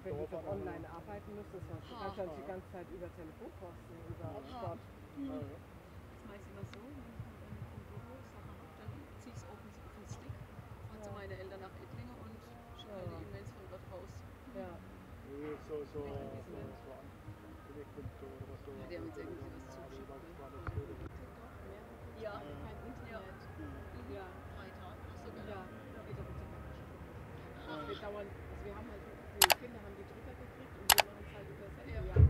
Und wenn du so online arbeiten müsstest, du kannst ja nicht die ganze Zeit über Telefon posten, über Sport. Das mache ich immer so, wenn ich im, Büro Sachen habe, dann ziehe ich es auf, den- Stick, fahre zu meine Eltern nach Ettlinge und schicke Ja. meine E-Mails von dort raus. Ja. So, so, so, du. Ja, die haben jetzt irgendwie was zugeschickt, ne? Blöde? Ja, kein Internet. ja. Freitag. Ach so, genau. Ja, da geht aber nicht. Wir dauern, also wir haben halt, Kinder haben die Drücker gekriegt und wir machen es halt über Handy. Ja.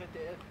Yes, did.